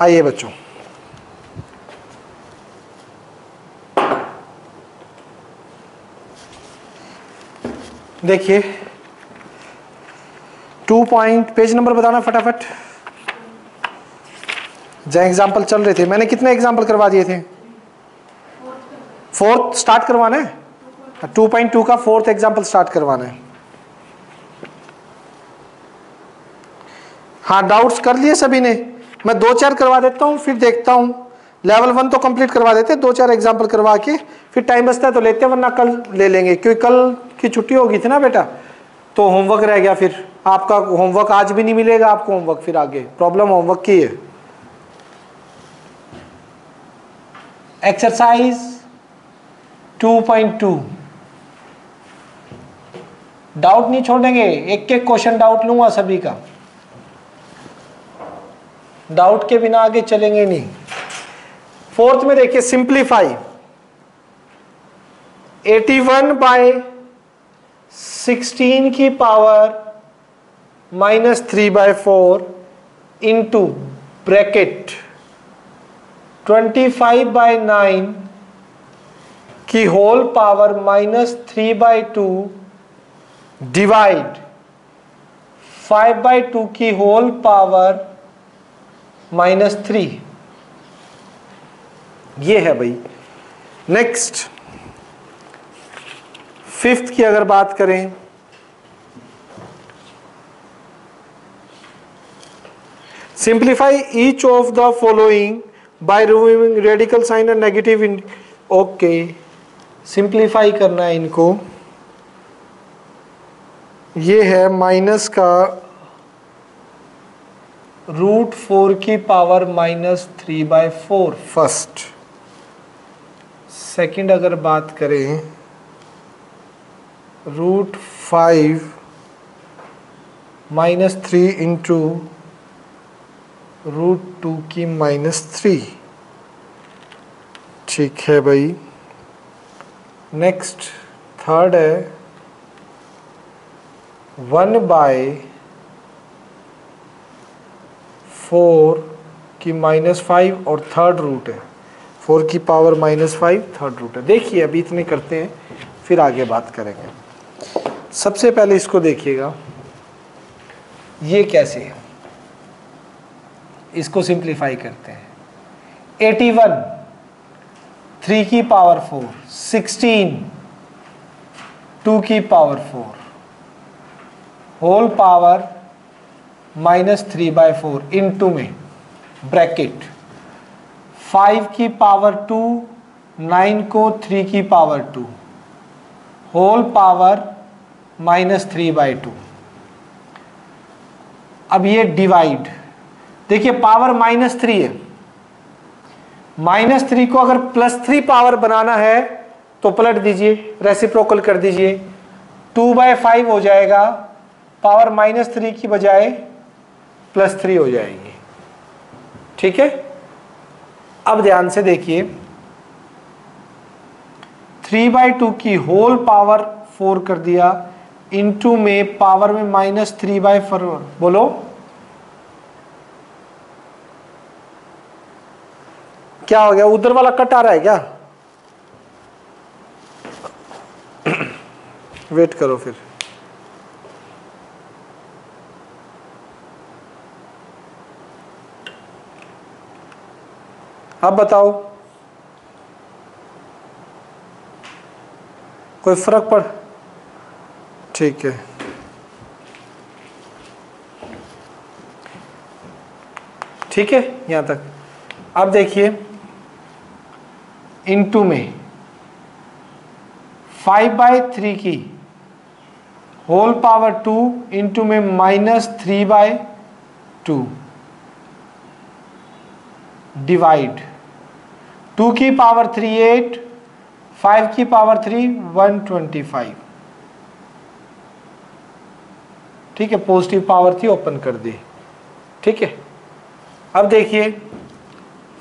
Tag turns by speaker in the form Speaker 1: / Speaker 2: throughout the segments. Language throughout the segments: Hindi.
Speaker 1: आइए बच्चों। देखिए टू पॉइंट पेज नंबर बताना फटाफट। जहाँ एग्ज़ाम्पल चल रहे थे, मैंने कितने एग्ज़ाम्पल करवा दिए थे? फोर्थ स्टार्ट करवाना है? टू पॉइंट टू का फोर्थ एग्ज़ाम्पल स्टार्ट करवाना है। हाँ डाउट्स कर लिए सभी ने? मैं दो चार करवा देता हूँ, फिर देखता हूँ। लेवल वन तो कंप्लीट करवा देते, दो चार एग्ज़ाम्पल करवा के, फिर टाइम बचता है तो लेते हैं, वरना कल ले लेंगे, क्योंकि कल की छुट्टी होगी थी ना बेटा। तो होमवर्क रह गया फिर। आपका होमवर्क आज भी नहीं मिलेगा, आपको होमवर्क फिर आगे। प्रॉब्लम होमवर्क की है। एक्सरसाइज 2.2 डाउट नहीं छोड़ेंगे एक एक क्वेश्चन डाउट लूँगा सभी का। डाउट के बिना आगे चलेंगे नहीं। फोर्थ में देखिए सिंप्लीफाई 81 वन बाय 16 की power minus three by four into bracket 25 by nine की whole power minus three by two divide five by two की होल पावर माइनस थ्री। ये है भाई। नेक्स्ट फिफ्थ की अगर बात करें simplify each of the following by removing radical sign and negative in okay simplify करना है इनको। ये है माइनस का रूट फोर की power minus three by four. First. Second अगर बात करें root five minus three into root two की माइनस थ्री। ठीक है भाई। नेक्स्ट थर्ड है वन बाय फोर की माइनस फाइव और थर्ड रूट है। फोर की power minus five, third root है। देखिए, अभी इतने करते हैं, फिर आगे बात करेंगे। सबसे पहले इसको देखिएगा। ये कैसे है? इसको सिंप्लीफाई करते हैं। 81 थ्री की पावर फोर, सिक्सटीन, टू की power four, whole power minus three by four into में ब्रैकेट फाइव की पावर टू नाइन को थ्री की power two whole power minus three by two अब ये डिवाइड देखिए पावर माइनस थ्री है. माइनस थ्री को अगर प्लस थ्री पावर बनाना है तो पलट दीजिए रेसिप्रोकल कर दीजिए. टू बाय फाइव हो जाएगा. पावर माइनस थ्री की बजाय प्लस थ्री हो जाएगी। ठीक है? अब ध्यान से देखिए। थ्री बाई टू की होल पावर फोर कर दिया। इनटू में पावर में माइनस थ्री बाई फोर बोलो। क्या हो गया? उधर वाला कट आ रहा है क्या? वेट करो फिर। अब बताओ। कोई फ़र्क पड़ ठीक है। ठीक है, यहाँ तक। अब देखिए। इनटू में फाइव बाय थ्री की होल पावर टू इंटू में minus three by two divide two की पावर थ्री एट फाइव की power three one twenty five ठीक है पॉजिटिव पावर थी ओपन कर दी। ठीक है? अब देखिए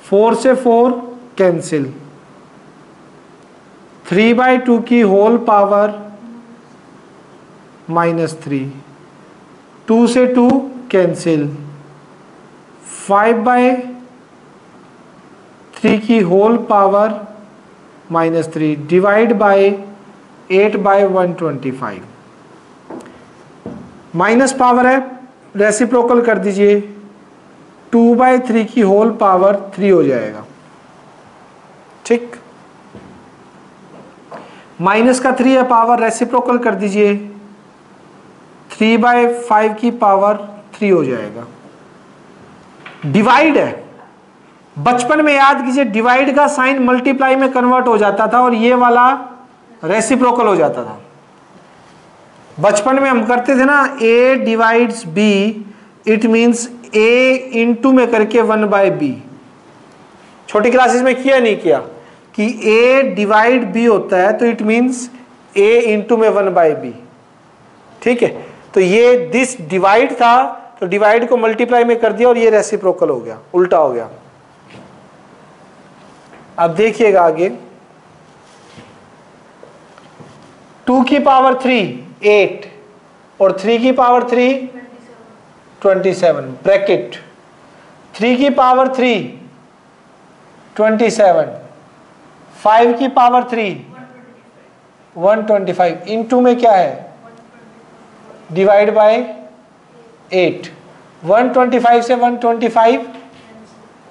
Speaker 1: फोर से four cancel three by two की whole power minus three two से two cancel five by three की whole power minus three divide by eight by one twenty five minus power है रेसिप्रोकल कर दीजिए। टू बाय थ्री की होल पावर थ्री हो जाएगा। ठीक? माइनस का थ्री है पावर रेसिप्रोकल कर दीजिए। थ्री बाय फाइव की पावर थ्री हो जाएगा। डिवाइड है। बचपन में याद कीजिए डिवाइड का साइन मल्टीप्लाई में कन्वर्ट हो जाता था और ये वाला रेसिप्रोकल हो जाता था। बचपन में हम करते थे ना A divides B it means A into में करके वन बाय बी छोटी क्लासेस में किया नहीं किया कि ए डिवाइड बी होता है तो इट मींस ए इंटू में वन बाय बी ठीक है? तो ये दिस डिवाइड था तो डिवाइड को मल्टीप्लाई में कर दिया और ये रेसिप्रोकल हो गया, उल्टा हो गया। अब देखिएगा आगे। टू की पावर थ्री, एट, और थ्री की power three, twenty seven, bracket. Three की power three, twenty seven, five की power three, one twenty five. Into में क्या है? Divide by eight. One twenty five से one twenty five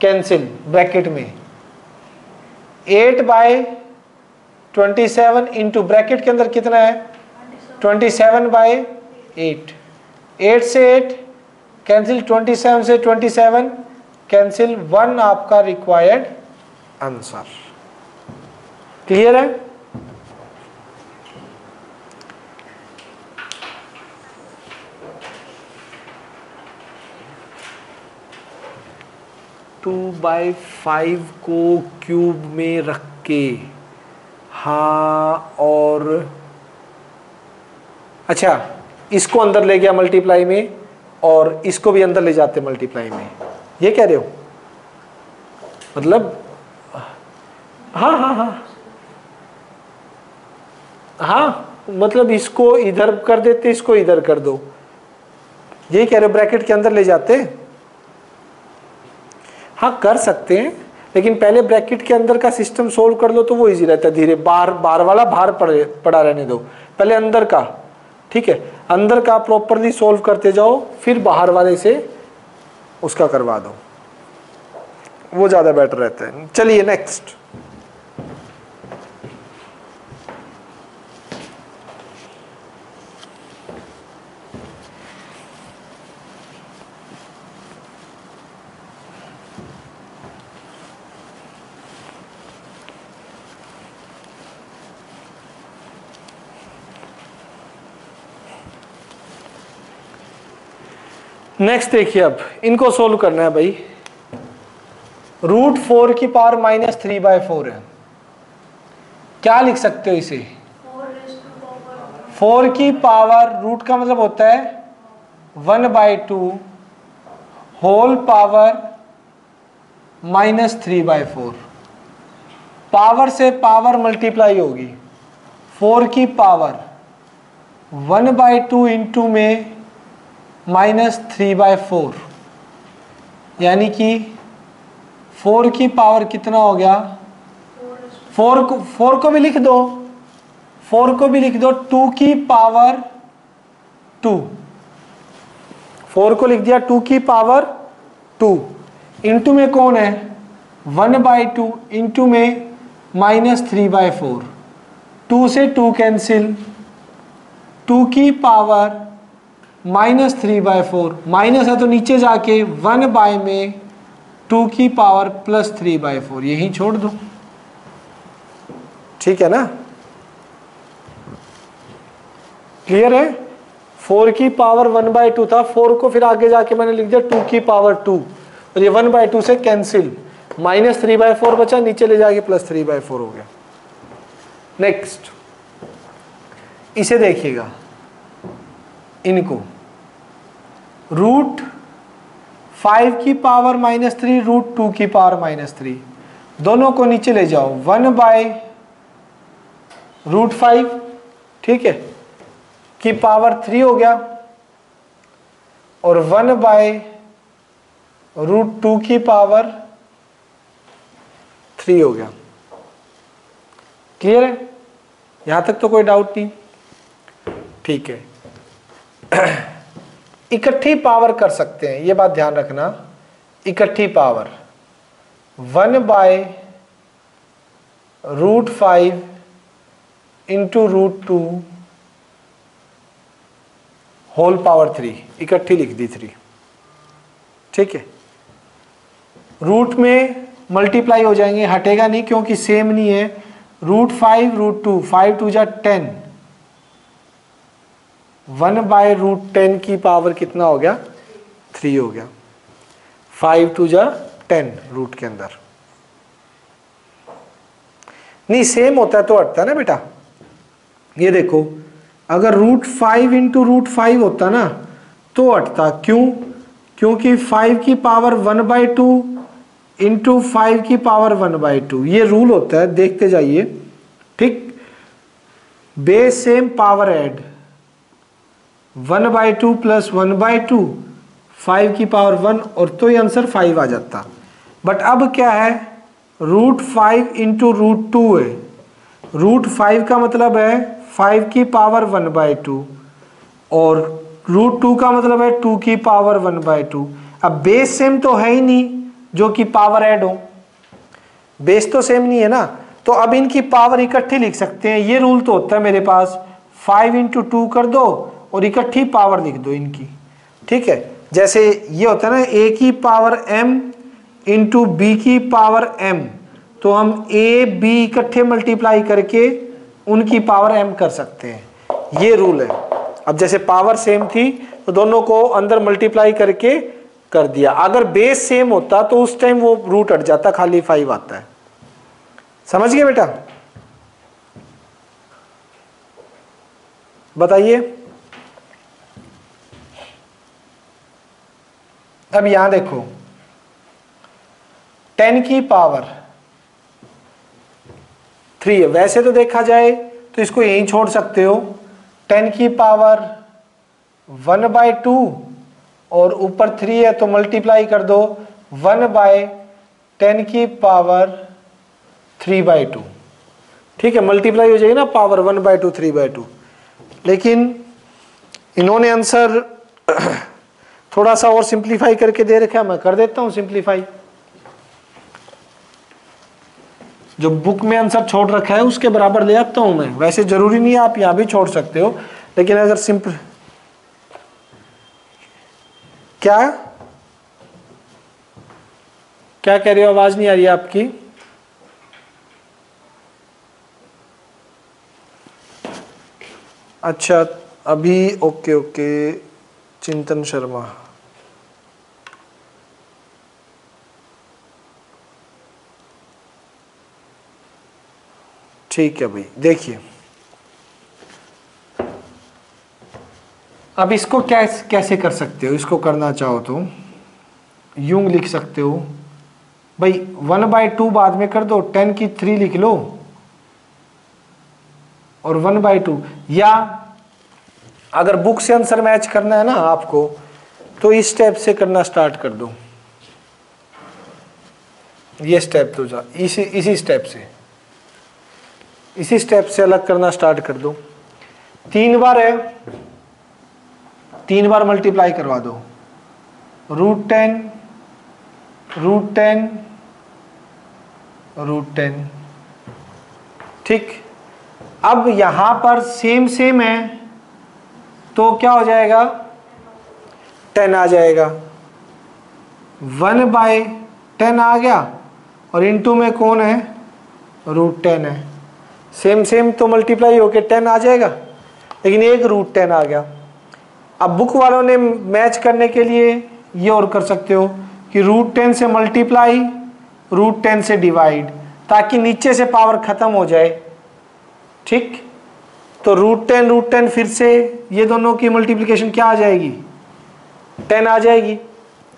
Speaker 1: cancel, bracket में। Eight by twenty seven into bracket के अंदर कितना है? Twenty seven by eight eight से एट कैंसिल 27 से 27 कैंसिल वन आपका रिक्वायर्ड आंसर क्लियर है? टू बाई फाइव को क्यूब में रख के हाँ और अच्छा इसको अंदर ले गया मल्टीप्लाई में और इसको भी अंदर ले जाते मल्टीप्लाई में। ये कह रहे हो? मतलब हाँ हाँ हाँ। हाँ मतलब इसको इधर कर देते, इसको इधर कर दो। ये कह रहे हो ब्रैकेट के अंदर ले जाते? हाँ कर सकते हैं, लेकिन पहले ब्रैकेट के अंदर का सिस्टम सोल्व कर लो तो वो इजी रहता है, धीरे। बार बार वाला बाहर पड़े, पड़ा रहने दो। पहले अंदर का, ठीक है? अंदर का प्रॉपरली सोल्व करते जाओ, फिर बाहर वाले से उसका करवा दो। वो ज़्यादा बेटर रहता है। चलिए नेक्स्ट नेक्स्ट देखिए अब, इनको सोल्व करना है भाई। रूट फोर की power minus three by four है। क्या लिख सकते हो इसे? फोर की पावर रूट का मतलब होता है one by two whole power minus three by four power से पावर मल्टीप्लाई होगी। फोर की power one by two into में माइनस थ्री बाय फोर। यानी कि फोर की पावर कितना हो गया? फोर को फोर को भी लिख दो। फोर को भी लिख दो, टू की पावर टू। फोर को लिख दिया, टू की पावर टू। इंटू में कौन है? वन बाई टू इंटू में minus three by four. Two से टू कैंसिल। टू की power minus three by four. Minus है तो नीचे जाके वन बाय में टू की power plus three by four. यही छोड़ दो। ठीक है ना? क्लियर है? फोर की पावर वन बाय टू था। फोर को फिर आगे जाके मैंने लिख दिया टू की पावर टू। और ये वन बाय टू से cancel. Minus three by four बचा, नीचे ले जाके प्लस थ्री बाय फोर हो गया। नेक्स्ट। इसे देखिएगा। इनको। रूट फाइव की power minus three root two की पावर माइनस थ्री दोनों को नीचे ले जाओ। वन बाय रूट फाइव ठीक है? की पावर थ्री हो गया। और वन बाय रूट टू की पावर थ्री हो गया। क्लियर है? यहाँ तक तो कोई डाउट नहीं। ठीक है। इकट्ठी पावर कर सकते हैं। ये बात ध्यान रखना। इकट्ठी power. One by root five into root two whole power three. इकट्ठी लिख दी थ्री। ठीक है? रूट में मल्टीप्लाई हो जाएँगे। हटेगा नहीं क्योंकि सेम नहीं है। Root five, root two, five two जा ten. One by root ten की पावर कितना हो गया? थ्री हो गया। फाइव टू जा टेन रूट के अंदर। नहीं सेम होता है तो हटता है ना बेटा। ये देखो, अगर root five into root five होता ना तो हटता। क्यों? क्योंकि फाइव की power one by two into five की पावर वन बाई टू। ये रूल होता है, देखते जाइए। ठीक? Base same power add one by two plus one by two, five की पावर वन, और तो ये आंसर फाइव आ जाता। बट अब क्या है? Root five into root two है रूट फाइव का मतलब है फाइव की पावर वन बाई टू, और रूट टू का मतलब है टू की पावर वन बाई टू। अब बेस सेम तो है ही नहीं, जो कि पावर ऐड हो। बेस तो सेम नहीं है ना? तो अब इनकी पावर इकट्ठी लिख सकते हैं। ये रूल तो होता है मेरे पास। फाइव इंटू टू कर दो और इकट्ठी पावर लिख दो इनकी। ठीक है? जैसे ये होता है ना ए की पावर एम इंटू बी की पावर एम तो हम ए बी इकट्ठे मल्टीप्लाई करके उनकी पावर एम कर सकते हैं। ये रूल है। अब जैसे पावर सेम थी तो दोनों को अंदर मल्टीप्लाई करके कर दिया। अगर बेस सेम होता तो उस टाइम वो रूट हट जाता, खाली फाइव आता है। समझ गए बेटा? बताइए। अब यहाँ देखो। टेन की पावर थ्री है। वैसे तो देखा जाए तो इसको यहीं छोड़ सकते हो। टेन की पावर वन बाय टू और ऊपर थ्री है तो मल्टीप्लाई कर दो। वन बाय टेन की पावर थ्री बाय टू। ठीक है, मल्टीप्लाई हो जाएगी ना power one by two, three by two. लेकिन इन्होंने आंसर थोड़ा सा और सिंप्लीफाई करके दे रखा मैं कर देता हूँ सिंप्लीफाई। जो बुक में आंसर छोड़ रखा है, उसके बराबर ले आता हूँ मैं। वैसे ज़रूरी नहीं है आप यहाँ भी छोड़ सकते हो, लेकिन अगर सिंपल क्या? क्या कह रहे हो? आवाज़ नहीं आ रही आपकी। अच्छा अभी ओके ओके। चिंतन शर्मा। ठीक है भाई, देखिए। अब इसको कैसे कैसे कर सकते हो? इसको करना चाहो तो। यूँ लिख सकते हो। भाई, वन बाई टू बाद में कर दो, टेन की थ्री लिख लो। और वन बाई टू, या अगर बुक से आंसर मैच करना है ना आपको तो इस स्टेप से करना स्टार्ट कर दो। ये स्टेप तो जा, इसी इसी स्टेप से। इसी स्टेप से अलग करना स्टार्ट कर दो। तीन बार है, तीन बार मल्टीप्लाई करवा दो। Root ten root ten root ten ठीक? अब यहाँ पर सेम सेम है तो क्या हो जाएगा? टेन आ जाएगा। वन बाय टेन आ गया, और इनटू में कौन है? रूट टेन है। सेम सेम तो मल्टीप्लाई होके टेन आ जाएगा। लेकिन एक रूट टेन आ गया। अब बुक वालों ने मैच करने के लिए ये और कर सकते हो कि रूट टेन से मल्टीप्लाई रूट टेन से डिवाइड ताकि नीचे से पावर खत्म हो जाए। ठीक? तो रूट टेन रूट टेन फिर से ये दोनों की मल्टीप्लिकेशन क्या आ जाएगी? टेन आ जाएगी।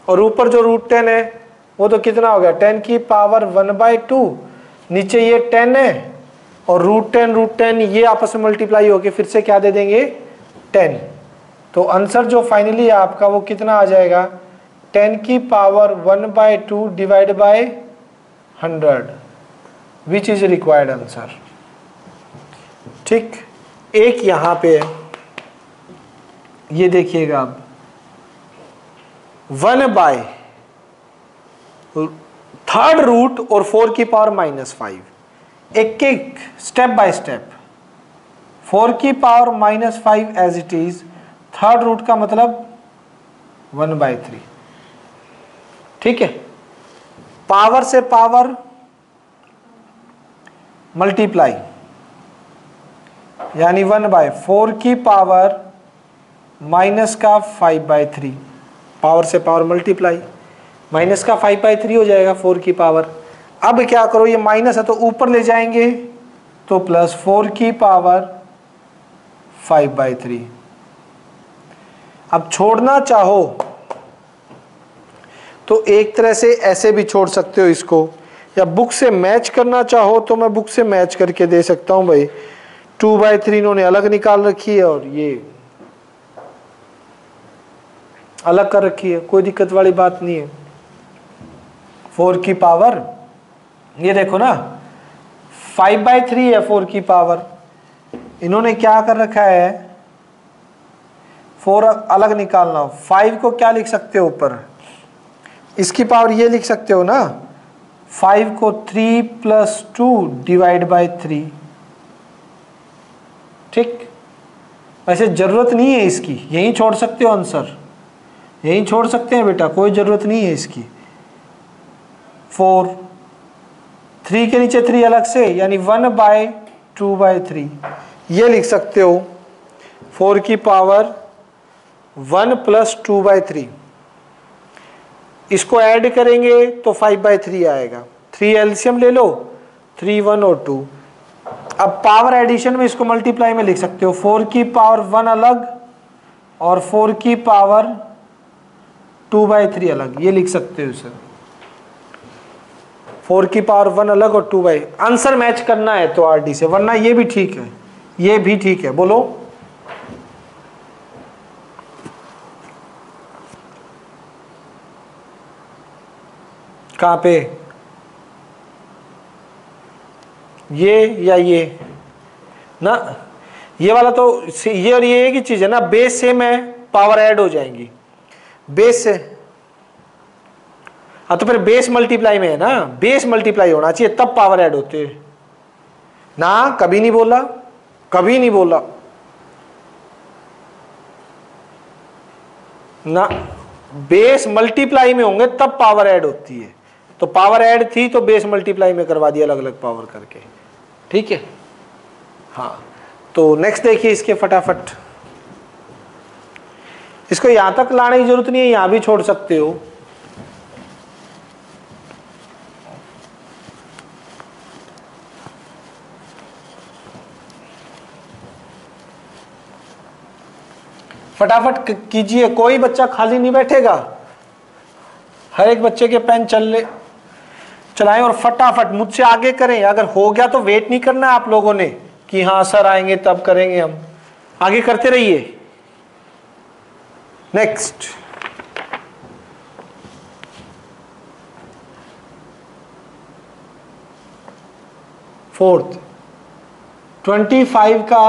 Speaker 1: और ऊपर जो रूट टेन है, वो तो कितना हो गया? टेन की पावर वन बाय टू नीचे ये टेन है। और रूट टेन रूट टेन ये आपस में मल्टीप्लाई होके फिर से क्या दे देंगे? टेन तो आंसर जो फाइनली आपका वो कितना आ जाएगा? टेन की power one by two divide by hundred which is required answer ठीक? एक यहाँ पे ये देखिएगा अब वन बाय थर्ड रूट और फोर की पावर माइनस फाइव एक एक स्टेप बाय स्टेप फोर की power minus five as it is third root का मतलब वन बाय थ्री ठीक है? पावर से पावर मल्टीप्लाई यानी वन बाय फोर की पावर माइनस का फाइव बाय थ्री पावर से पावर मल्टीप्लाई माइनस का फाइव बाई थ्री हो जाएगा फोर की पावर अब क्या करो, ये माइनस है तो ऊपर ले जाएँगे तो प्लस फोर की पावर फाइव बाई थ्री अब छोड़ना चाहो तो एक तरह से ऐसे भी छोड़ सकते हो इसको। या बुक से मैच करना चाहो तो मैं बुक से मैच करके दे सकता हूँ भाई। टू बाई थ्री इन्होंने अलग निकाल रखी है और ये अलग कर रखी है, कोई दिक्कत वाली बात नहीं है। फोर की पावर ये देखो ना फाइव बाई थ्री है फोर की पावर इन्होंने क्या कर रखा है? फोर अलग निकालना। फाइव को क्या लिख सकते हो ऊपर? इसकी पावर ये लिख सकते हो ना फाइव को three plus two divide by three ठीक? वैसे ज़रूरत नहीं है इसकी। यहीं छोड़ सकते हो आंसर यहीं छोड़ सकते हैं बेटा, कोई ज़रूरत नहीं है इसकी। फोर थ्री के नीचे थ्री अलग से, यानी one by two by three. ये लिख सकते हो, फोर की power one plus two by three. इसको ऐड करेंगे तो फाइव बाय थ्री आएगा। थ्री एल्सियम ले लो, थ्री वन और टू। अब पावर एडिशन में इसको मल्टीप्लाई में लिख सकते हो। फोर की पावर वन अलग और फोर की पावर टू बाय थ्री अलग। ये लिख सकते हो, सर। फोर की पावर वन अलग और टू बाई। आंसर मैच करना है तो आर डी से, वरना ये भी ठीक है। ये भी ठीक है, बोलो। कहाँ पे? ये या ये? ना, ये वाला तो ये और ये एक ही चीज़ है ना, बेस सेम है, पावर ऐड हो जाएँगी। बेस हाँ तो फिर बेस मल्टीप्लाई में है ना? बेस मल्टीप्लाई होना चाहिए, तब पावर ऐड होते ना, कभी नहीं बोला, कभी नहीं बोला। ना बेस मल्टीप्लाई में होंगे, तब पावर ऐड होती है। तो पावर ऐड थी तो बेस मल्टीप्लाई में करवा दिया अलग अलग पावर करके। ठीक है? हाँ तो नेक्स्ट देखिए इसके फटाफट। इसको यहाँ तक लाने की ज़रूरत नहीं है, यहाँ भी छोड़ सकते हो। फटाफट कीजिए, कोई बच्चा खाली नहीं बैठेगा। हर एक बच्चे के पेन चल ले, चलाएँ और फटाफट मुझसे आगे करें। अगर हो गया तो वेट नहीं करना आप लोगों ने कि हाँ सर आएँगे, तब करेंगे हम। आगे करते रहिए। नेक्स्ट फोर्थ ट्वेंटी फाइव का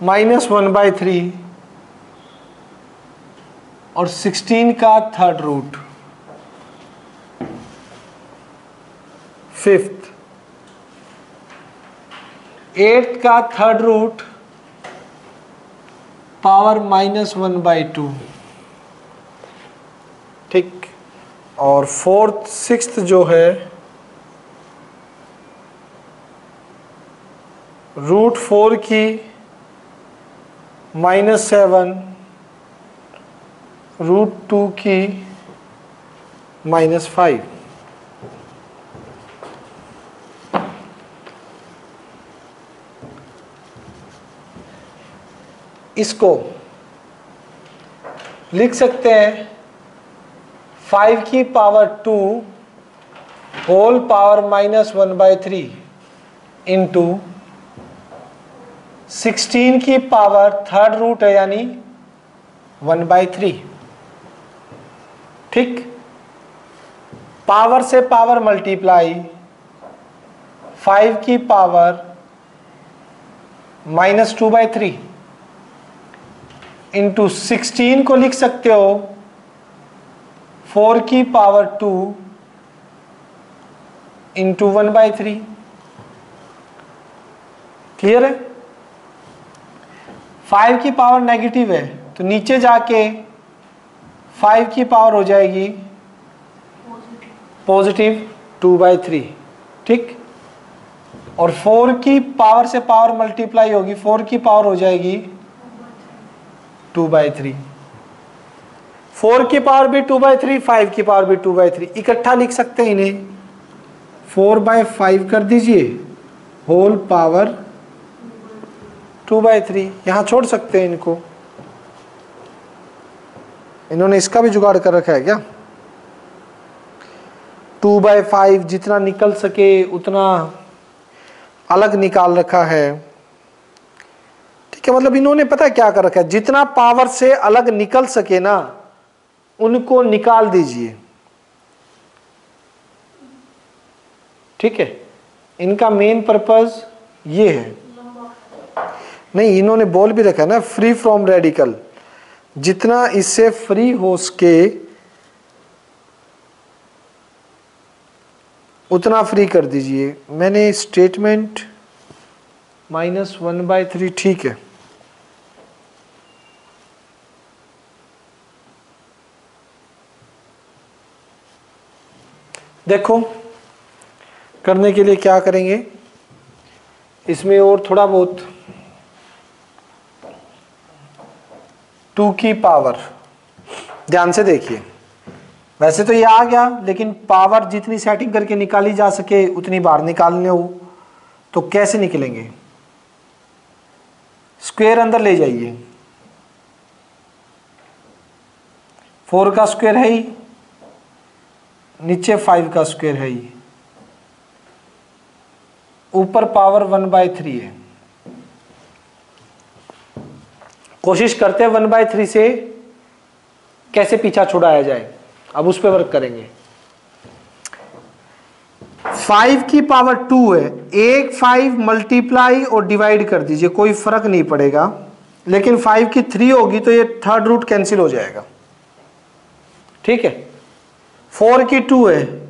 Speaker 1: माइनस वन बाई थ्री और सिक्सटीन का थर्ड रूट फिफ्थ एट्थ का third root power minus one by two ठीक. और फोर्थ सिक्स्थ जो है रूट फोर की माइनस सेवन रूट टू की माइनस फाइव इसको लिख सकते हैं फाइव की power two whole power minus one by three into sixteen की पावर थर्ड रूट है यानी वन बाई थ्री ठीक? पावर से पावर मल्टीप्लाई फाइव की power minus two by three into sixteen को लिख सकते हो फोर की power two into one by three clear है? फाइव की पावर नेगेटिव है तो नीचे जाके फाइव की पावर हो जाएगी पॉजिटिव टू बाई थ्री, ठीक? और फोर की पावर से पावर मल्टीप्लाई होगी, फोर की पावर हो जाएगी टू बाई थ्री। फोर की पावर भी टू बाई थ्री, फाइव की पावर भी टू बाई थ्री, इकट्ठा लिख सकते हैं इन्हें। फोर बाय फाइव कर दीजिए whole power two by three, यहाँ छोड़ सकते हैं इनको। इन्होंने इसका भी जुगाड़ कर रखा है क्या? टू बाई फाइव जितना निकल सके उतना अलग निकाल रखा है। ठीक है मतलब इन्होंने पता है क्या कर रखा है? जितना पावर से अलग निकल सके ना उनको निकाल दीजिए। ठीक है इनका मेन पर्पज ये है। नहीं इन्होंने बोल भी रखा है ना फ्री फ्रॉम रेडिकल जितना इससे फ्री हो सके, उतना फ्री कर दीजिए। मैंने statement minus one by three, ठीक है। देखो, करने के लिए क्या करेंगे? इसमें और थोड़ा बहुत टू की पावर। ध्यान से देखिए। वैसे तो ये आ गया, लेकिन पावर जितनी सेटिंग करके निकाली जा सके, उतनी बार निकालने हो तो कैसे निकलेंगे? स्क्वायर अंदर ले जाइए। फोर का स्क्वायर है ही, नीचे फाइव का स्क्वायर है ही। ऊपर पावर वन बाय थ्री है। कोशिश करते हैं वन बाय थ्री से कैसे पीछा छुड़ाया जाए। अब उस पर वर्क करेंगे। फाइव की पावर टू है। एक फाइव मल्टीप्लाई और डिवाइड कर दीजिए, कोई फ़र्क नहीं पड़ेगा। लेकिन फाइव की थ्री होगी तो ये थर्ड रूट कैंसिल हो जाएगा। ठीक है? फोर की टू है।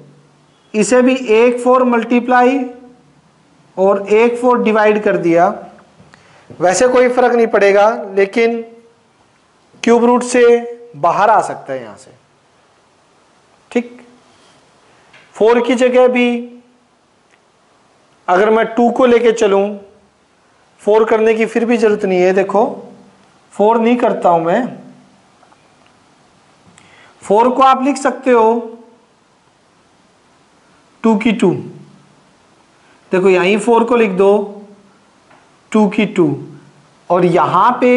Speaker 1: इसे भी एक फोर मल्टीप्लाई और एक फोर डिवाइड कर दिया। वैसे कोई फ़र्क नहीं पड़ेगा, लेकिन क्यूब रूट से बाहर आ सकता है यहाँ से। ठीक? फोर की जगह भी अगर मैं टू को लेके चलूँ, फोर करने की फिर भी ज़रूरत नहीं है, देखो। फोर नहीं करता हूँ मैं। फोर को आप लिख सकते हो, टू की टू। देखो, यहीं फोर को लिख दो टू की टू। और यहाँ पे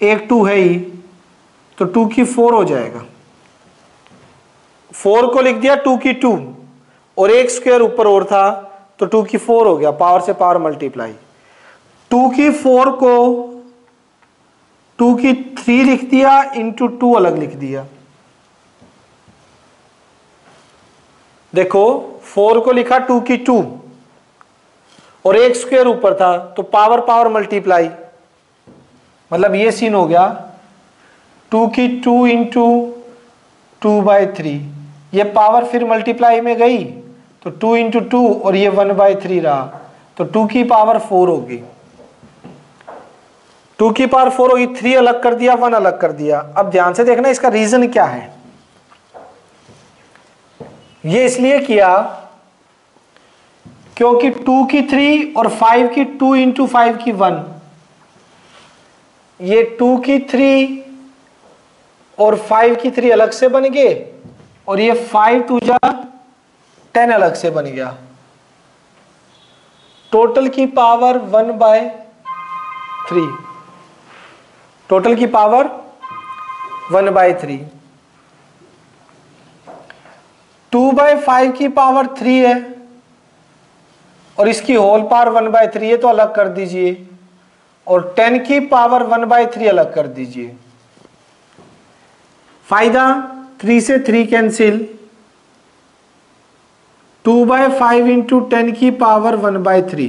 Speaker 1: एक टू है ही तो टू की फोर हो जाएगा। फोर को लिख दिया, टू की टू। और एक स्क्वायर ऊपर और था तो टू की फोर हो गया, पावर से पावर मल्टीप्लाई। टू की फोर को, टू की थ्री लिख दिया इंटू टू अलग लिख दिया। देखो, फोर को लिखा, टू की टू। और एक स्क्वायर ऊपर था तो पावर पावर मल्टीप्लाई मतलब ये सीन हो गया टू की two into two by three ये पावर फिर मल्टीप्लाई में गई तो टू इंटू टू और ये वन बाई थ्री रहा तो टू की पावर फोर होगी. टू की पावर फोर होगी थ्री अलग कर दिया वन अलग कर दिया. अब ध्यान से देखना इसका रीजन क्या है. ये इसलिए किया क्योंकि टू की थ्री और फाइव की टू इंटू फाइव की वन ये टू की थ्री और फाइव की थ्री अलग से बन गए और ये फाइव टू जा टेन अलग से बन गया. टोटल की power one by three total की power one by three two by five की पावर थ्री है. और इसकी whole power one by three है तो अलग कर दीजिए। और टेन की पावर वन बाय थ्री अलग कर दीजिए। फ़ायदा थ्री से three cancel two by five into ten की power one by three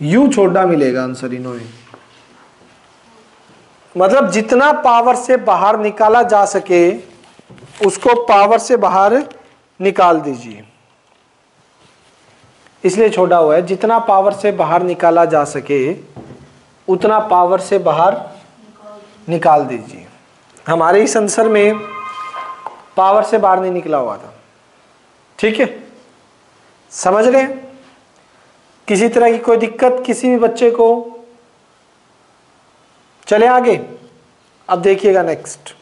Speaker 1: you छोटा मिलेगा आंसर इन्होंने। मतलब जितना पावर से बाहर निकाला जा सके, उसको पावर से बाहर निकाल दीजिए। इसलिए छोटा हुआ है, जितना पावर से बाहर निकाला जा सके, उतना पावर से बाहर निकाल दीजिए। हमारे इस आंसर में पावर से बाहर नहीं निकला हुआ था। ठीक है? समझ रहे किसी तरह की कोई दिक्कत किसी भी बच्चे को? चले आगे। अब देखिएगा नेक्स्ट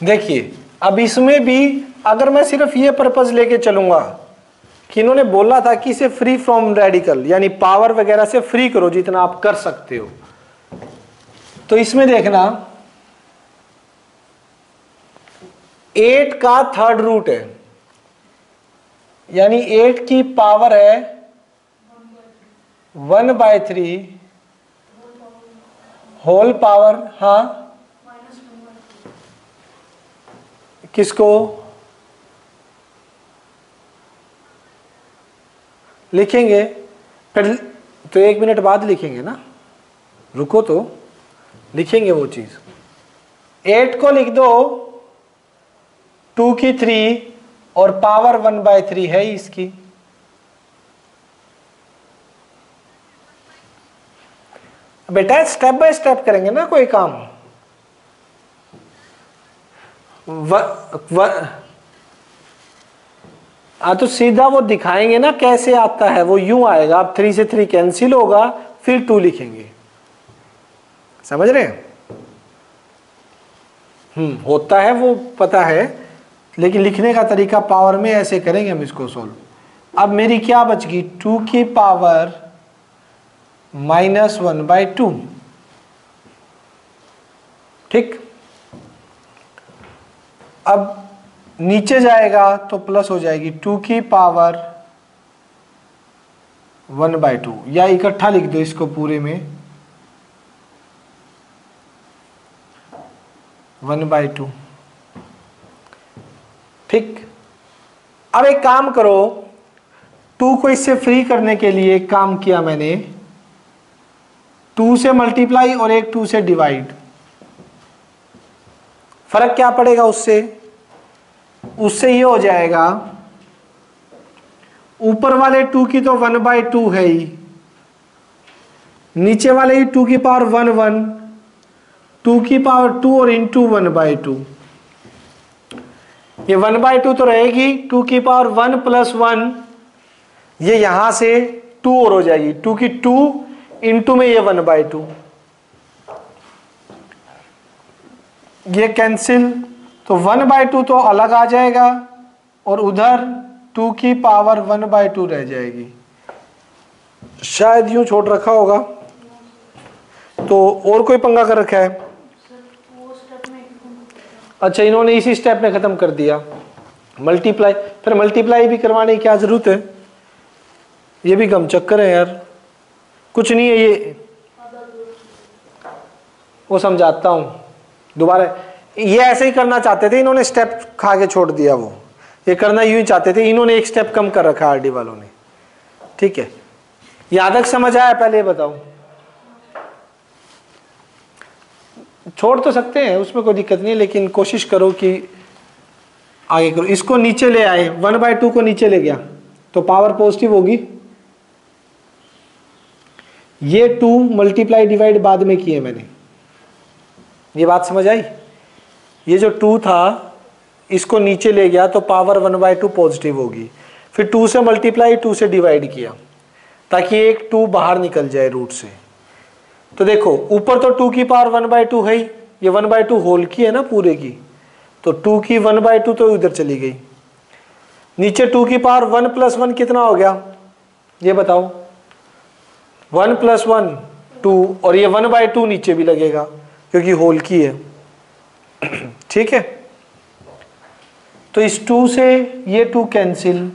Speaker 1: देखिए, अब इसमें भी अगर मैं सिर्फ़ ये पर्पज लेके चलूँगा कि इन्होंने बोला था कि इसे फ्री फ्रॉम रेडिकल यानी पावर वगैरह से फ्री करो जितना आप कर सकते हो। तो इसमें देखना एट का थर्ड रूट है। यानी एट की पावर है one by three whole power हाँ। किसको? लिखेंगे। फिर तो एक मिनट बाद लिखेंगे ना। रुको तो। लिखेंगे वो चीज़। एट को लिख दो। टू की थ्री और पावर वन बाय थ्री है इसकी। बेटा स्टेप बाय स्टेप करेंगे ना कोई काम। व, व, आ तो सीधा वो दिखाएँगे ना कैसे आता है वो यूँ आएगा अब थ्री से थ्री कैंसिल होगा फिर टू लिखेंगे। समझ रहे हैं? हम्म होता है वो पता है लेकिन लिखने का तरीका पावर में ऐसे करेंगे हम इसको सोल्व अब मेरी क्या बच गई? टू की power minus one by two ठीक? अब नीचे जाएगा तो प्लस हो जाएगी टू की पावर वन बाय टू या इकट्ठा लिख दो इसको पूरे में। वन बाय टू ठीक। अब एक काम करो। टू को इससे फ्री करने के लिए एक काम किया मैंने। टू से मल्टीप्लाई और एक टू से डिवाइड फ़र्क क्या पड़ेगा उससे? उससे ये हो जाएगा। ऊपर वाले टू की तो वन बाय टू है ही। नीचे वाले ही टू की पावर वन वन टू की पावर टू और इंटू वन बाय टू ये वन बाय टू तो रहेगी टू की पावर वन प्लस वन ये यहाँ से टू और हो जाएगी। टू की टू इंटू में ये वन बाय टू ये कैंसिल तो वन बाय टू तो अलग आ जाएगा और उधर टू की पावर वन बाय टू रह जाएगी। शायद यूँ छोड़ रखा होगा। तो और कोई पंगा कर रखा है? अच्छा इन्होंने इसी स्टेप में खत्म कर दिया। मल्टीप्लाई, फिर मल्टीप्लाई भी करवाने की क्या ज़रूरत है? ये भी गम चक्कर है यार। कुछ नहीं है ये। वो समझाता हूँ। दोबारा ये ऐसे ही करना चाहते थे, इन्होंने स्टेप खा के छोड़ दिया वो। ये करना यूँ ही चाहते थे, इन्होंने एक स्टेप कम कर रखा आरडी वालों ने। ठीक है? यहाँ तक समझ आया पहले ये बताओ। छोड़ तो सकते हैं, उसमें कोई दिक्कत नहीं, लेकिन कोशिश करो कि आगे करो। इसको नीचे ले आए वन बाय टू को नीचे ले गया तो पावर पॉजिटिव होगी। ये टू मल्टीप्लाई डिवाइड बाद में किए मैंने। ये बात समझ आई? ये जो टू था, इसको नीचे ले गया तो power one by two positive होगी। फिर टू से मल्टीप्लाई टू से डिवाइड किया, ताकि एक टू बाहर निकल जाए रूट से। तो देखो, ऊपर तो टू की पावर वन बाय टू है ही, ये वन बाय टू होल की है ना पूरे की। तो टू की वन बाय टू तो उधर चली गई। नीचे टू की पावर वन प्लस वन कितना हो गया? ये बताओ। वन प्लस वन टू और ये वन बाय टू नीचे भी लगेगा, क्योंकि होल की है। ठीक है? तो इस टू से ये टू कैंसिल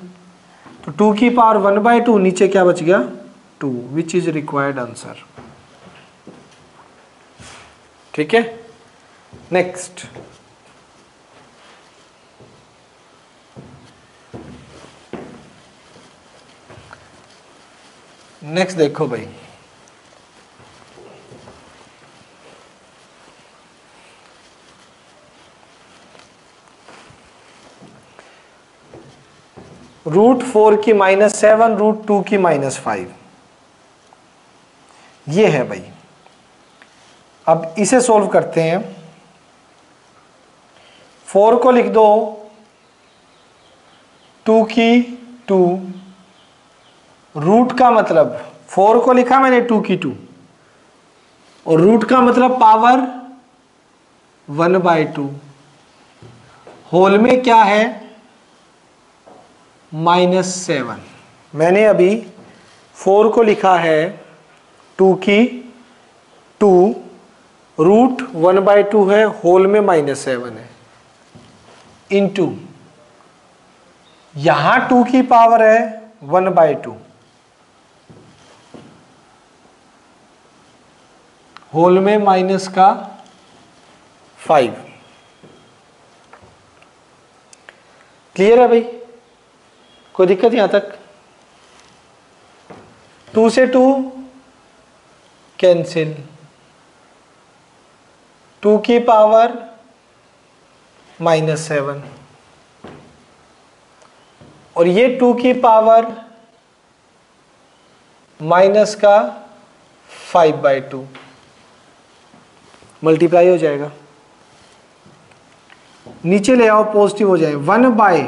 Speaker 1: तो टू की पावर वन बाय टू नीचे क्या बच गया? Two which is required answer ठीक है? नेक्स्ट नेक्स्ट देखो भाई। रूट फोर की माइनस सेवन रूट टू की माइनस फाइव ये है भाई। अब इसे सोल्व करते हैं। फोर को लिख दो। टू की टू रूट का मतलब फोर को लिखा मैंने टू की टू और रूट का मतलब power one by two whole में क्या है? Minus seven. मैंने अभी फोर को लिखा है टू की two root one by two है, होल में माइनस सेवन है। इन टू यहाँ टू की पावर है वन बाय टू। होल में माइनस का फाइव। क्लियर है भाई? कोई दिक्कत यहाँ तक। टू से टू कैंसिल टू की पावर माइनस सेवन और ये टू की पावर माइनस का फाइव बाई टू मल्टीप्लाई हो जाएगा। नीचे ले आओ पॉजिटिव हो जाए। वन बाय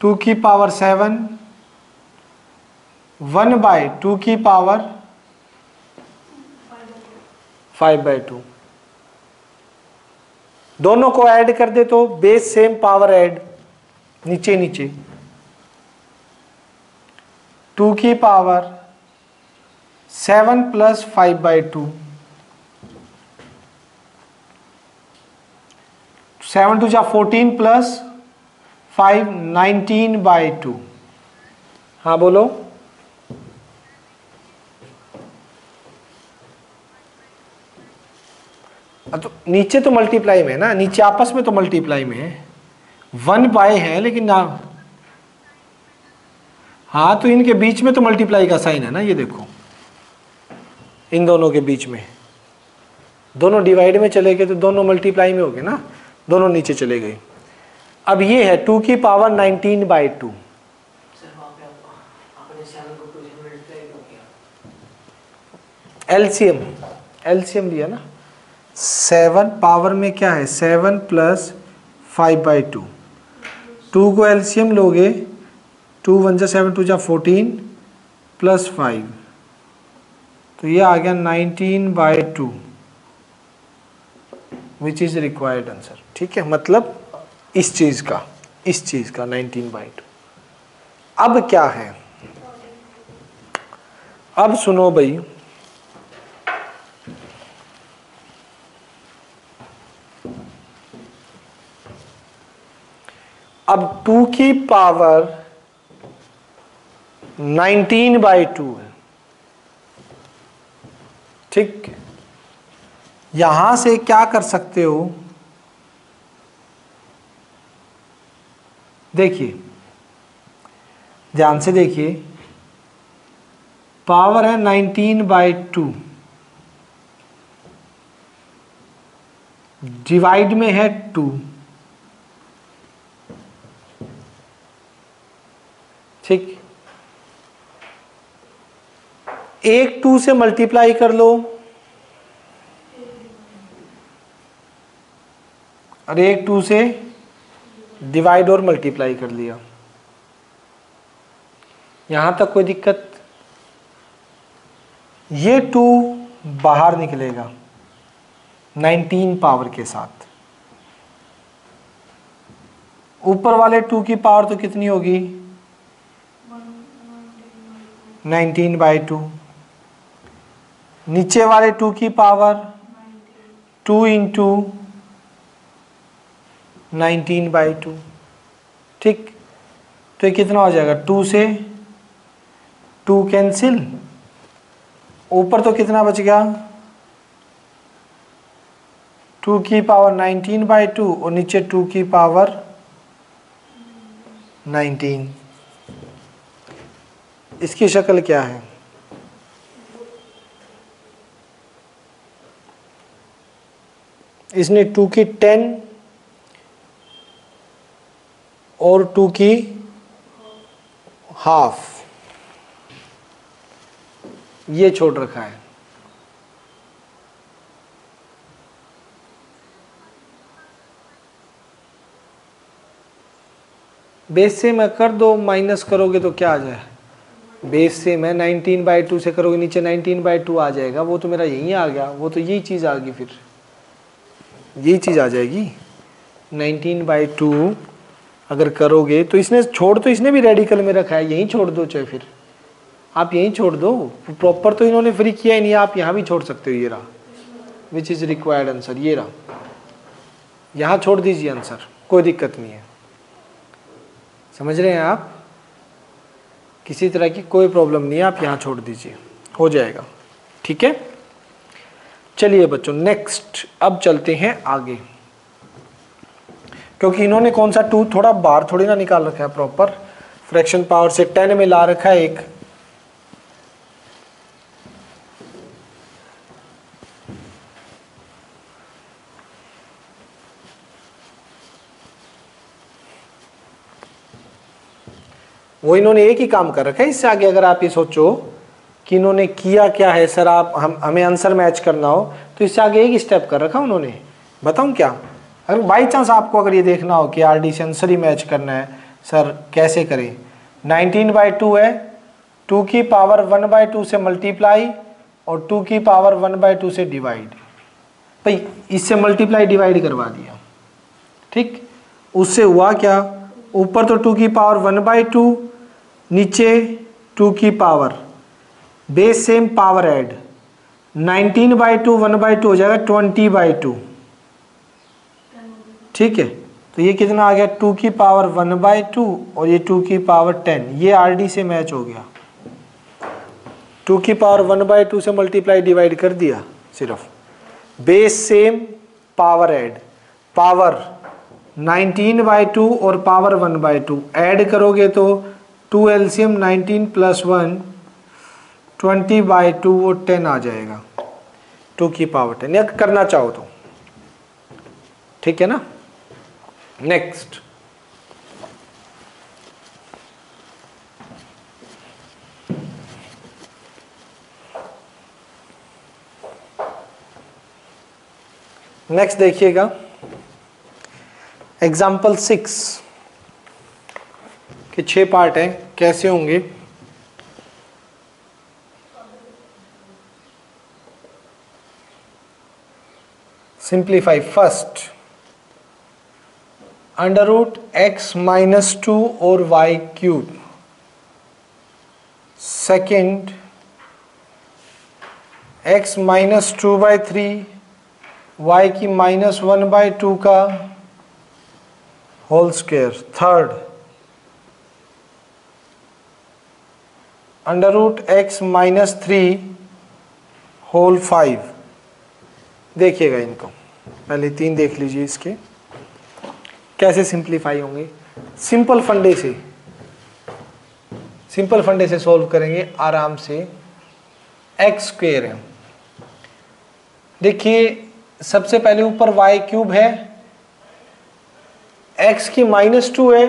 Speaker 1: टू की power seven, one by two की पावर फाइव बाय टू। दोनों को ऐड कर दे तो बेस सेम पावर ऐड, नीचे नीचे। टू की power seven plus five by two. Seven two जा fourteen plus five nineteen by two हाँ बोलो। तो नीचे तो मल्टीप्लाई में है ना? नीचे आपस में तो मल्टीप्लाई में है। वन बाय है, लेकिन ना हाँ तो इनके बीच में तो मल्टीप्लाई का साइन है ना, ये देखो। इन दोनों के बीच में। दोनों डिवाइड में चले गए तो दोनों मल्टीप्लाई में हो गए ना? दोनों नीचे चले गए। अब ये है टू की power nineteen by two. LCM LCM लिया ना? सेवन पावर में क्या है? Seven plus five by two two को एलसीएम लोगे टू वन जा सेवन टू जा फोर्टीन प्लस फाइव तो ये आ गया nineteen by two which is required answer ठीक है? मतलब इस चीज़ का, इस चीज़ का, नाइनटीन बाई टू अब क्या है? अब सुनो भाई। अब टू की पावर नाइनटीन बाई टू है। ठीक? यहाँ से क्या कर सकते हो? देखिए, ध्यान से देखिए पावर है नाइनटीन बाई टू डिवाइड में है टू ठीक? एक टू से मल्टीप्लाई कर लो। और एक टू से डिवाइड और मल्टीप्लाई कर लिया। यहाँ तक कोई दिक्कत? ये टू बाहर निकलेगा 19 पावर के साथ। ऊपर वाले टू की पावर तो कितनी होगी? 19 बाई टू। नीचे वाले टू की power? Two into nineteen by two. ठीक? तो ये कितना हो जाएगा? टू से टू कैंसिल। ऊपर तो कितना बच गया? टू की पावर नाइनटीन बाई टू और नीचे टू की पावर नाइनटीन। इसकी शक्ल क्या है? इसने टू की टेन और टू की हाफ़। ये छोड़ रखा है। बेस से मैं कर दो, माइनस करोगे तो क्या आ जाए? बेस से मैं 19 बाई टू से करोगे, नीचे 19 बाई टू आ जाएगा। वो तो मेरा यही आ गया। वो तो यही चीज़ आ गई फिर। यही चीज़ आ जाएगी। 19 बाई टू अगर करोगे तो इसने छोड़ तो इसने भी रेडिकल में रखा है, यहीं छोड़ दो चाहे फिर। आप यहीं छोड़ दो। प्रॉपर तो इन्होंने फ्री किया ही नहीं, आप यहाँ भी छोड़ सकते हो, ये रहा। विच इज़ रिक्वायर्ड आंसर ये रहा। यहाँ छोड़ दीजिए आंसर कोई दिक्कत नहीं है। समझ रहे हैं आप? किसी तरह की कोई प्रॉब्लम नहीं है, आप यहाँ छोड़ दीजिए। हो जाएगा। ठीक है? चलिए बच्चों नेक्स्ट अब चलते हैं आगे। क्योंकि इन्होंने कौन सा टू थोड़ा बार थोड़ी ना निकाल रखा है प्रॉपर फ्रैक्शन पावर से टेन में ला रखा है एक। वो इन्होंने एक ही काम कर रखा है। इससे आगे अगर आप ये सोचो कि इन्होंने किया क्या है, सर आप हम, हमें आंसर मैच करना हो तो इससे आगे एक स्टेप कर रखा उन्होंने। बताऊँ क्या? अगर बाई चांस आपको अगर ये देखना हो कि आर डी सेंसरी मैच करना है सर कैसे करें? नाइनटीन बाई टू है टू की पावर वन बाई टू से मल्टीप्लाई और टू की पावर वन बाई टू से डिवाइड भाई, इससे मल्टीप्लाई डिवाइड करवा दिया। ठीक? उससे हुआ क्या? ऊपर तो टू की पावर वन बाई टू नीचे टू की power base same power add 19 by two one by two हो जाएगा 20 बाई टू ठीक है? तो ये कितना आ गया? टू की पावर वन बाई टू और ये टू की पावर टेन। ये आर डी से मैच हो गया। टू की पावर वन बाई टू से मल्टीप्लाई डिवाइड कर दिया सिर्फ़। Base same, power add. Power 19 by two और power one by two. Add करोगे तो two LCM 19 plus one, twenty by two वो टेन आ जाएगा। टू की पावर टेन। या करना चाहो तो। ठीक है ना? नेक्स्ट नेक्स्ट देखिएगा. एग्ज़ाम्पल सिक्स के छह पार्ट हैं. कैसे होंगे? Simplify first under root x minus two और y cube second x minus two by three y की माइनस वन बाई टू का whole square third under root x minus three whole five देखिएगा इनको। पहले तीन देख लीजिए इसके। कैसे सिंप्लीफाई होंगे? सिंपल फंडे से सिंपल फंडे से सॉल्व करेंगे आराम से एक्स स्क्वेयर है देखिए, सबसे पहले ऊपर वाई क्यूब है एक्स की माइनस टू है,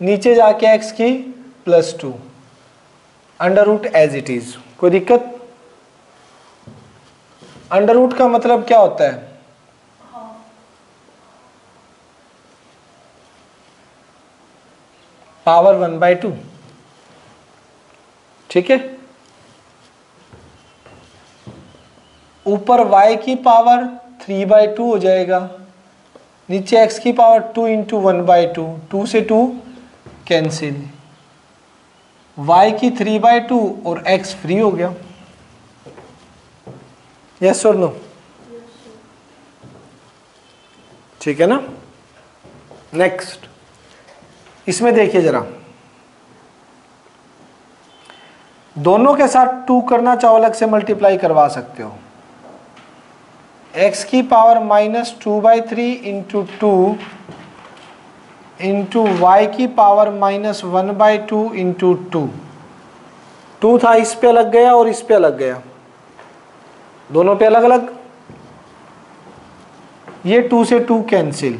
Speaker 1: नीचे जाके एक्स की plus two under root as it is कोई दिक्कत? अंडर रूट का मतलब क्या होता है? Power one by two. ठीक है? ऊपर y की पावर थ्री बाई टू हो जाएगा। नीचे x की power two into one by two two से टू कैंसिल y की थ्री बाई टू और x फ्री हो गया। यस और नो ठीक है ना? नेक्स्ट इसमें देखिए जरा। दोनों के साथ टू करना चाहो, अलग से मल्टीप्लाई करवा सकते हो। X की power minus two by three into two into y की power minus one by two into two two था, इस पे अलग गया और इस पे अलग गया। दोनों पे अलग अलग ये टू से टू कैंसिल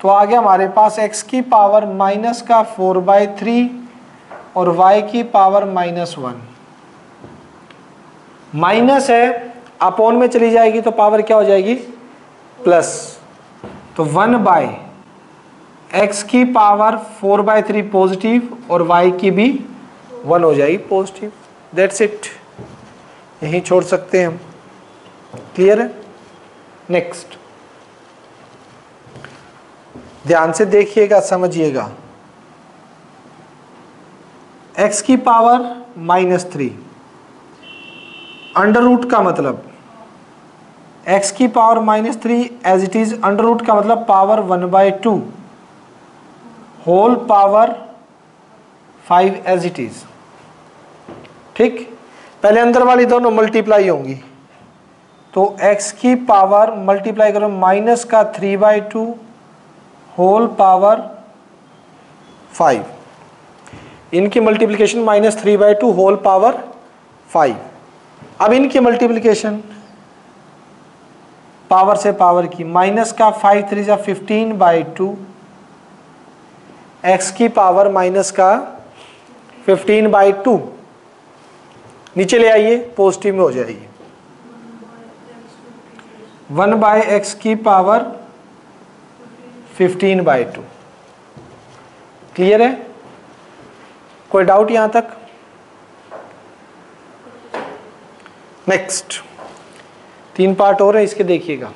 Speaker 1: तो आ गया हमारे पास x की पावर माइनस का फोर बाई थ्री और y की पावर माइनस वन माइनस है अपोन में चली जाएगी तो पावर क्या हो जाएगी? प्लस तो वन बाय एक्स की power four by three positive और y की भी वन हो जाएगी पॉजिटिव दैट्स इट यहीं छोड़ सकते हैं हम। क्लियर है? नेक्स्ट ध्यान से देखिएगा, समझिएगा। X की power minus three under root का मतलब। X की power minus three as it is under root का मतलब power one by two whole power five as it is ठीक? पहले अंदर वाली दोनों मल्टीप्लाई होंगी। तो x की पावर मल्टीप्लाई करो माइनस का three by two whole power five इनकी multiplication minus three by two whole power five अब इनकी मल्टीप्लिकेशन पावर से पावर की माइनस का फाइव थ्री जा फिफ्टीन बाई टू एक्स की पावर माइनस का फिफ्टीन बाई टू नीचे ले आइए पॉजिटिव में हो जाएगी। वन बाय एक्स की power fifteen by two clear है? कोई डाउट यहाँ तक? नेक्स्ट तीन पार्ट और है, इसके देखिएगा।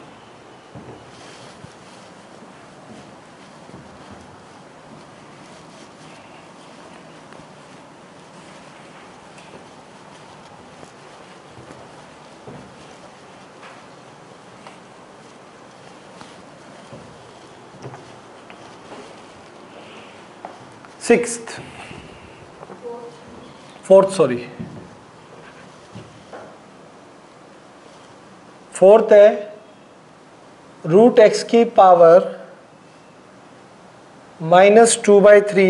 Speaker 1: सिक्स फोर्थ सॉरी फोर्थ है रूट एक्स की power minus two by three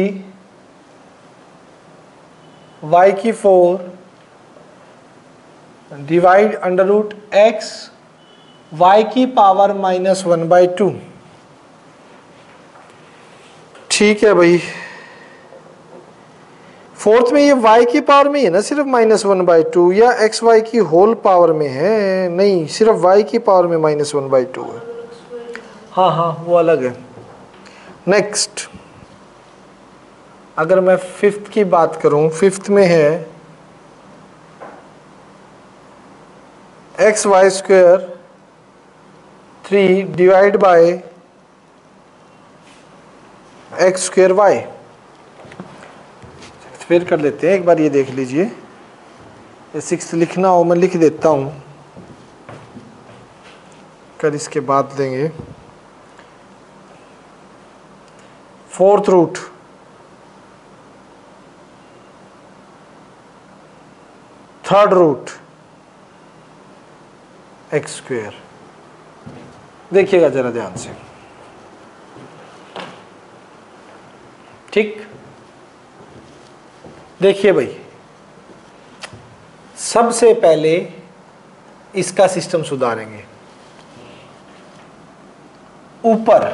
Speaker 1: y की four divide under root x y की power minus one by two ठीक है भाई। फोर्थ में ये y की पावर में है ना सिर्फ़ माइनस वन बाई टू या एक्स वाई की होल पावर में है? नहीं सिर्फ़ y की पावर में माइनस वन बाई टू है। हाँ हाँ वो अलग है। नेक्स्ट अगर मैं फिफ्थ की बात करूँ फिफ्थ में है x y square three divide by x square y फिर कर लेते हैं, एक बार ये देख लीजिए। सिक्स लिखना हो, मैं लिख देता हूँ। कल इसके बाद लेंगे fourth root third root x square देखिएगा जरा ध्यान से। ठीक? देखिए भाई, सबसे पहले इसका सिस्टम सुधारेंगे। ऊपर,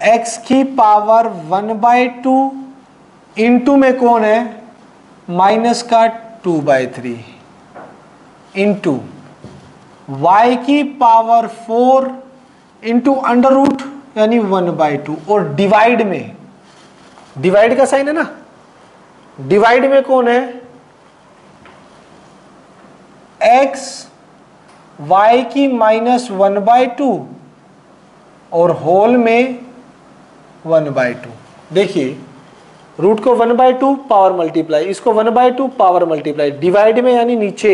Speaker 1: x की power one by two into में कौन है? माइनस का two by three into. Y की power four into under root, यानी वन बाई टू, और डिवाइड में। डिवाइड का साइन है ना? डिवाइड में कौन है? X, y की माइनस वन बाय टू और होल में वन बाय टू देखिए रूट को one by two power multiply इसको one by two power multiply divide में यानी नीचे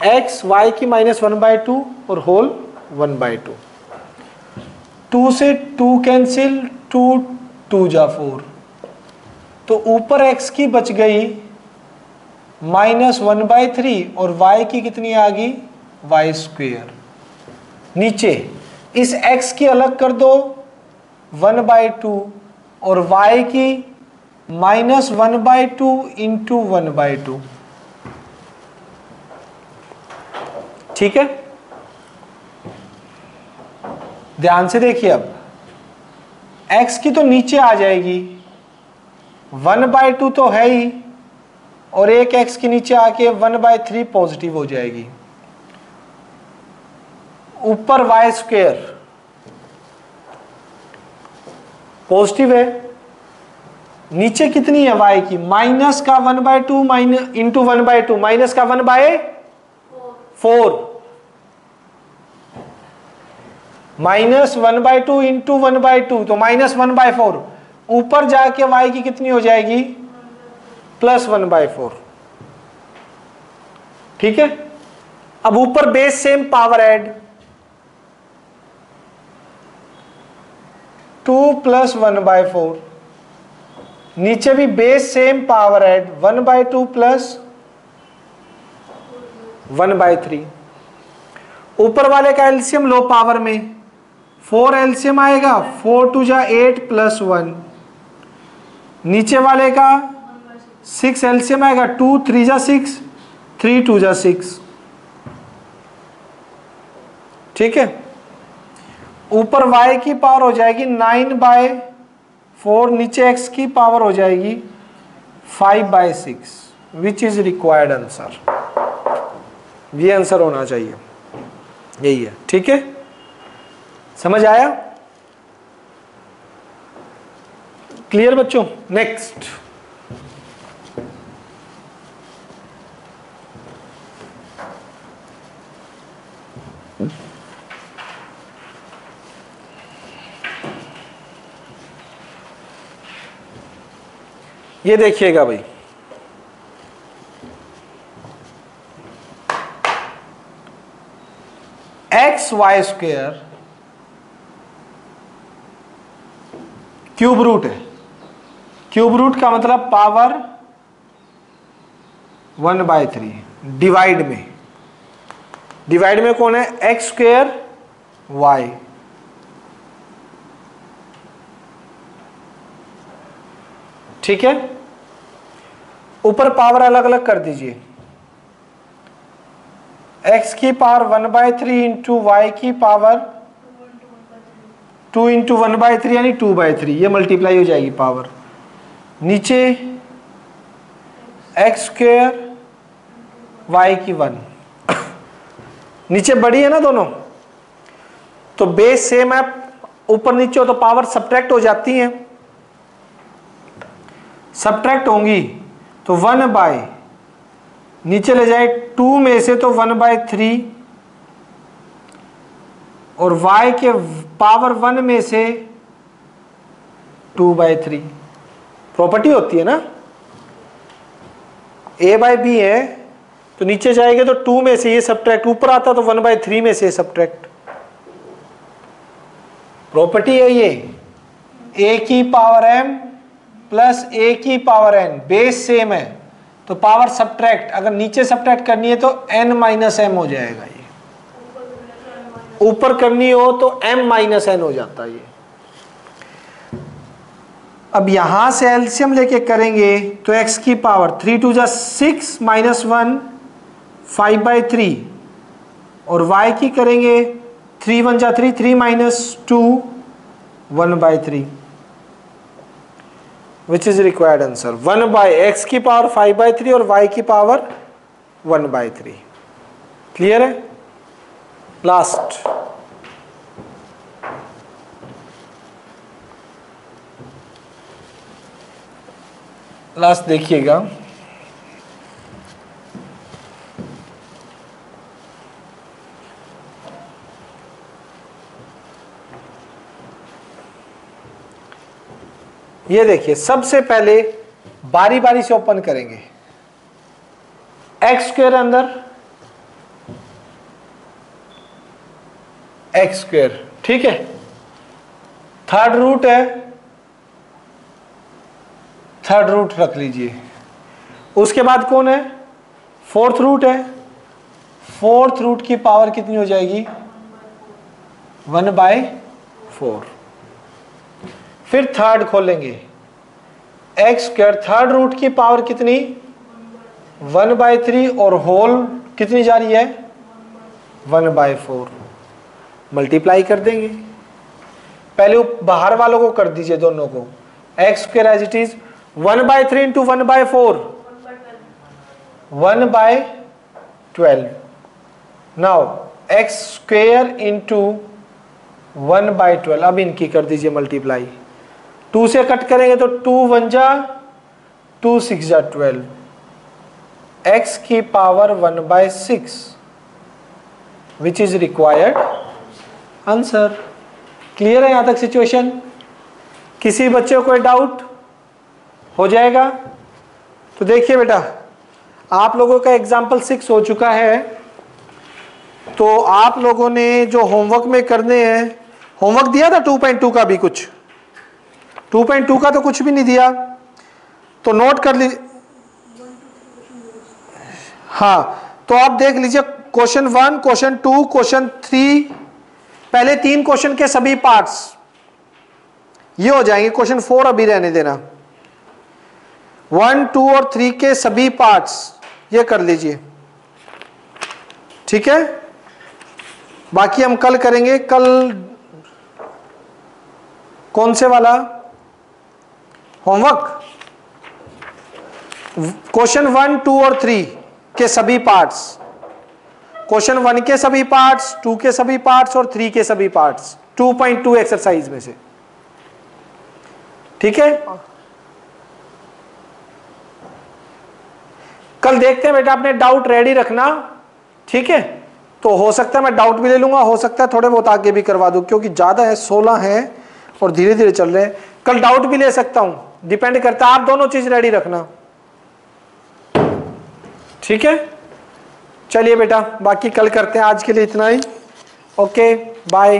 Speaker 1: x, y की माइनस वन बाय टू और whole one by two two से टू कैंसिल टू टू जा फोर तो ऊपर x की बच गई माइनस वन बाई थ्री और y की कितनी आ गई? वाई स्क्वेयर नीचे, इस x की अलग कर दो, वन बाई टू और y की minus one by two into one by two. ठीक है? ध्यान से देखिए अब, x की तो नीचे आ जाएगी। वन बाय टू तो है ही, और एक एक्स के नीचे आके वन बाय थ्री पॉजिटिव हो जाएगी। ऊपर वाई स्क्वेयर पॉजिटिव है। नीचे कितनी है वाई की? माइनस का one by two minus into one by two minus का one by four. Minus one by two into one by two तो माइनस वन बाय फोर। ऊपर जाके y की कितनी हो जाएगी? प्लस वन बाय फोर ठीक है? अब ऊपर base same power add two plus one by four नीचे भी base same power add one by two plus one by three ऊपर वाले का एल्सियम लो पावर में. फोर एल्सियम आएगा. फोर टू जा एट प्लस वन नीचे वाले का सिक्स एल्सियम आएगा टू थ्री जा सिक्स थ्री टू जा सिक्स ठीक है? ऊपर y की पावर हो जाएगी नाइन बाय फोर नीचे x की पावर हो जाएगी five by six which is required answer ये आंसर होना चाहिए। यही है। ठीक है? समझ आया? क्लियर बच्चों? नेक्स्ट ये देखिएगा भाई। X y square cube root है। क्यूब रूट का मतलब power one by three, divide में। डिवाइड में कौन है? एक्स स्क्वेयर वाई ठीक है? ऊपर पावर अलग अलग कर दीजिए। X की power one by three into y की power two into one by three यानी टू बाय थ्री ये मल्टीप्लाई हो जाएगी पावर। नीचे एक्स स्क्वेयर वाई की वन नीचे बड़ी है ना दोनों? तो बेस सेम है, ऊपर नीचे हो तो पावर सब्ट्रैक्ट हो जाती है। सब्ट्रैक्ट होंगी तो वन बाय नीचे ले जाए टू में से तो वन बाय थ्री और y के पावर वन में से टू बाय थ्री प्रॉपर्टी होती है ना? ए बाय बी है तो नीचे जाएँगे तो टू में से ये सब्ट्रैक्ट ऊपर आता तो वन बाय थ्री में से सब्ट्रैक्ट प्रॉपर्टी है ये। ए की पावर एम प्लस ए की पावर एन बेस सेम है। तो पावर सब्ट्रैक्ट अगर नीचे सब्ट्रैक्ट करनी है तो एन माइनस एम हो जाएगा ये। ऊपर करनी हो तो एम माइनस एन हो जाता है ये। अब यहाँ से एल्सियम लेके करेंगे तो x की पावर थ्री टू जा six minus one five by three और y की करेंगे थ्री वन जा three three minus two one by three which is required answer one by x की पावर फाइव बाई थ्री और वाई की power one by three clear है? लास्ट लास्ट देखिएगा। ये देखिए, सबसे पहले बारी बारी से ओपन करेंगे। एक्स स्क्वेयर अंदर, एक्स स्क्वेयर, ठीक है? थर्ड रूट है थर्ड रूट रख लीजिए। उसके बाद कौन है? फोर्थ रूट है। फोर्थ रूट की पावर कितनी हो जाएगी? One by four. फिर थर्ड खोलेंगे। एक्स स्क्र थर्ड रूट की पावर कितनी? वन बाय थ्री और होल कितनी जा रही है? One by four. मल्टीप्लाई कर देंगे। पहले बाहर वालों को कर दीजिए दोनों को। X square as it is one by three into one by four. One by twelve. Now x square into one by twelve. अब इनकी कर दीजिए मल्टीप्लाई टू से कट करेंगे तो टू वन जा, टू सिक्स जा ट्वेल्व। एक्स की power one by six which is required answer clear है यहाँ तक सिचुएशन किसी बच्चे को कोई डाउट हो जाएगा? तो देखिए बेटा, आप लोगों का एग्ज़ाम्पल सिक्स हो चुका है। तो आप लोगों ने जो होमवर्क में करने हैं होमवर्क दिया था 2.2 का भी कुछ? 2.2 का तो कुछ भी नहीं दिया। तो नोट कर ली हाँ तो आप देख लीजिए question one question two question three पहले तीन क्वेश्चन के सभी पार्ट्स ये हो जाएँगे। क्वेश्चन फोर अभी रहने देना। वन, टू और थ्री के सभी पार्ट्स, ये कर लीजिए। ठीक है? बाकी हम कल करेंगे। कल कौन से वाला? होमवर्क। क्वेश्चन वन, टू और थ्री के सभी पार्ट्स। क्वेश्चन वन के सभी पार्ट्स, टू के सभी पार्ट्स और थ्री के सभी पार्ट्स। 2.2 एक्सरसाइज में से। ठीक है? कल देखते हैं बेटा, अपने डाउट रेडी रखना। ठीक है? तो हो सकता है मैं डाउट भी ले लूँगा, हो सकता है थोड़े बहुत आगे भी करवा दूँ, क्योंकि ज़्यादा है, सोलह है और धीरे धीरे चल रहे हैं। कल डाउट भी ले सकता हूँ। डिपेंड करता है, आप दोनों चीज़ रेडी रखना। ठीक है? चलिए बेटा, बाकी कल करते हैं। आज के लिए इतना ही। Okay bye